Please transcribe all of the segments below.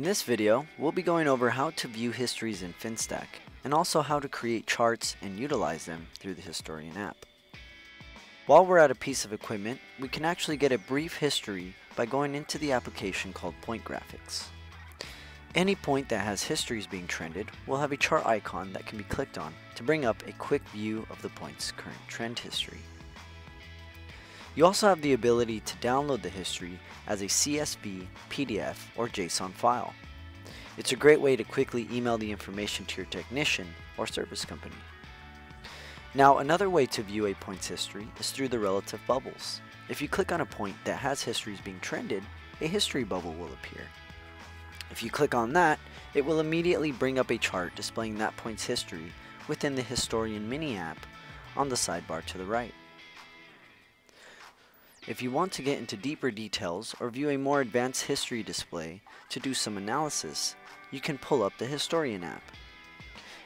In this video, we'll be going over how to view histories in Finstack, and also how to create charts and utilize them through the Historian app. While we're at a piece of equipment, we can actually get a brief history by going into the application called Point Graphics. Any point that has histories being trended will have a chart icon that can be clicked on to bring up a quick view of the point's current trend history. You also have the ability to download the history as a CSV, PDF, or JSON file. It's a great way to quickly email the information to your technician or service company. Now another way to view a point's history is through the relative bubbles. If you click on a point that has histories being trended, a history bubble will appear. If you click on that, it will immediately bring up a chart displaying that point's history within the Historian mini app on the sidebar to the right. If you want to get into deeper details or view a more advanced history display to do some analysis, you can pull up the Historian app.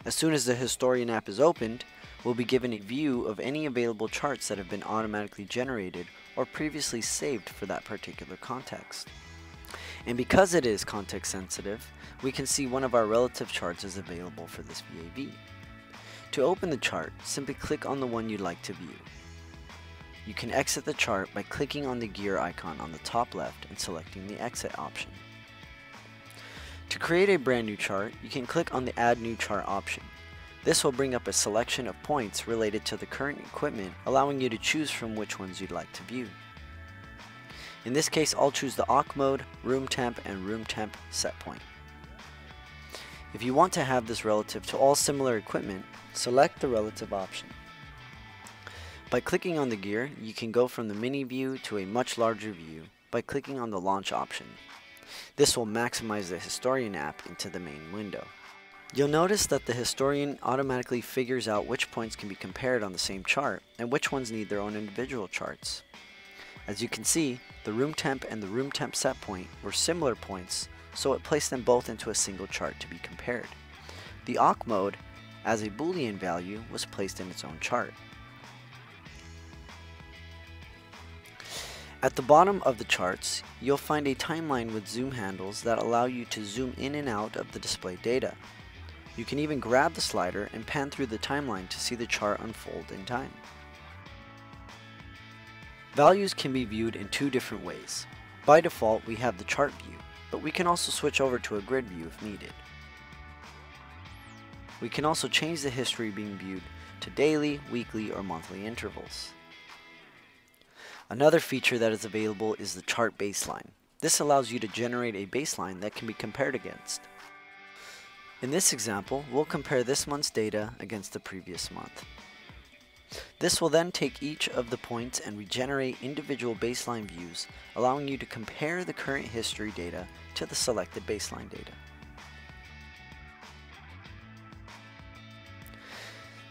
As soon as the Historian app is opened, we'll be given a view of any available charts that have been automatically generated or previously saved for that particular context. And because it is context sensitive, we can see one of our relative charts is available for this VAV. To open the chart, simply click on the one you'd like to view. You can exit the chart by clicking on the gear icon on the top left and selecting the exit option. To create a brand new chart, you can click on the add new chart option. This will bring up a selection of points related to the current equipment, allowing you to choose from which ones you'd like to view. In this case, I'll choose the occ mode, room temp, and room temp set point. If you want to have this relative to all similar equipment, select the relative option. By clicking on the gear, you can go from the mini view to a much larger view by clicking on the launch option. This will maximize the Historian app into the main window. You'll notice that the Historian automatically figures out which points can be compared on the same chart and which ones need their own individual charts. As you can see, the room temp and the room temp set point were similar points, so it placed them both into a single chart to be compared. The occ mode, as a boolean value, was placed in its own chart. At the bottom of the charts, you'll find a timeline with zoom handles that allow you to zoom in and out of the displayed data. You can even grab the slider and pan through the timeline to see the chart unfold in time. Values can be viewed in two different ways. By default, we have the chart view, but we can also switch over to a grid view if needed. We can also change the history being viewed to daily, weekly, or monthly intervals. Another feature that is available is the chart baseline. This allows you to generate a baseline that can be compared against. In this example, we'll compare this month's data against the previous month. This will then take each of the points and regenerate individual baseline views, allowing you to compare the current history data to the selected baseline data.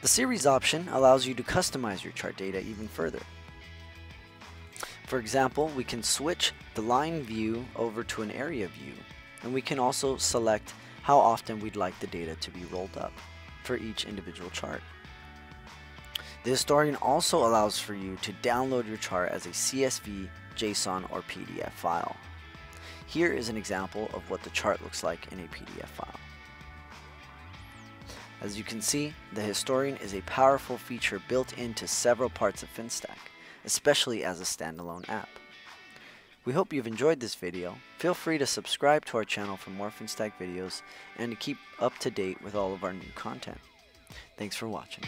The series option allows you to customize your chart data even further. For example, we can switch the line view over to an area view, and we can also select how often we'd like the data to be rolled up for each individual chart. The Historian also allows for you to download your chart as a CSV, JSON, or PDF file. Here is an example of what the chart looks like in a PDF file. As you can see, the Historian is a powerful feature built into several parts of Finstack especially as a standalone app. We hope you've enjoyed this video. Feel free to subscribe to our channel for more Finstack videos and to keep up to date with all of our new content. Thanks for watching.